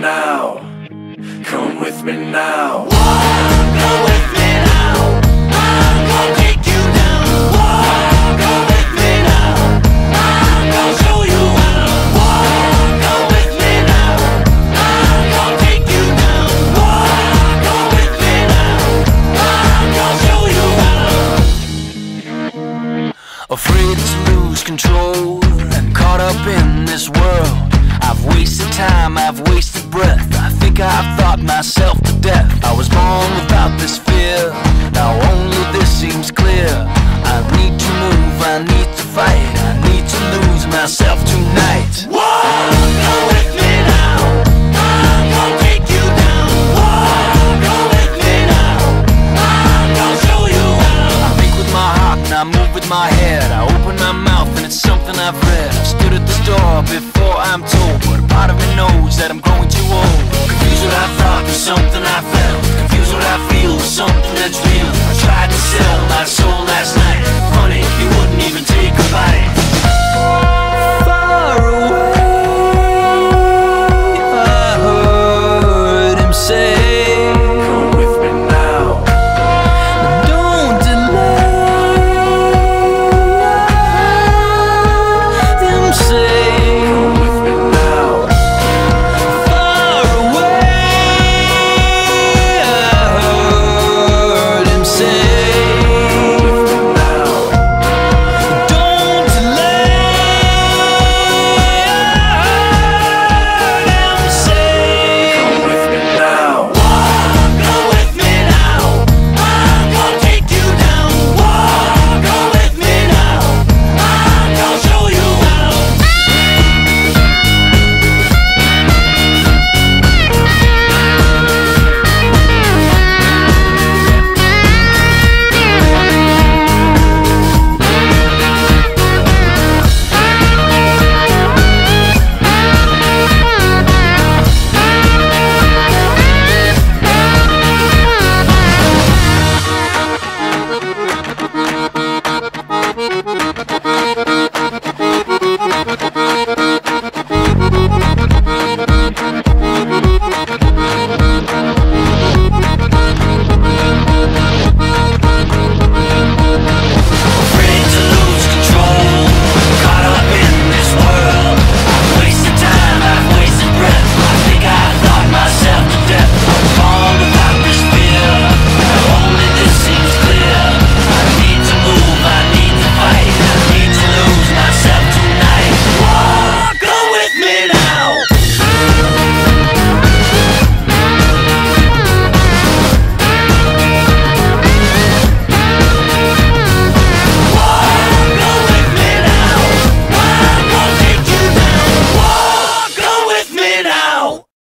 now. Come with me now. Come with me now. I'm gonna take you down. Come with me now. I'm gonna show you how. Come with me now. I'm gonna take you down. Come with me now. I'm gonna show you how. Afraid to lose control and caught up in this world. I've wasted time, I've wasted breath. I think I've thought myself to death. I was born without this fear. Now only this seems clear. I need to move, I need to fight. I need to lose myself tonight. Come with my head. I open my mouth and it's something I've read. I stood at the door before I'm told, but a part of me knows that I'm growing too old. Confused what I thought with something I felt. Confused what I feel with something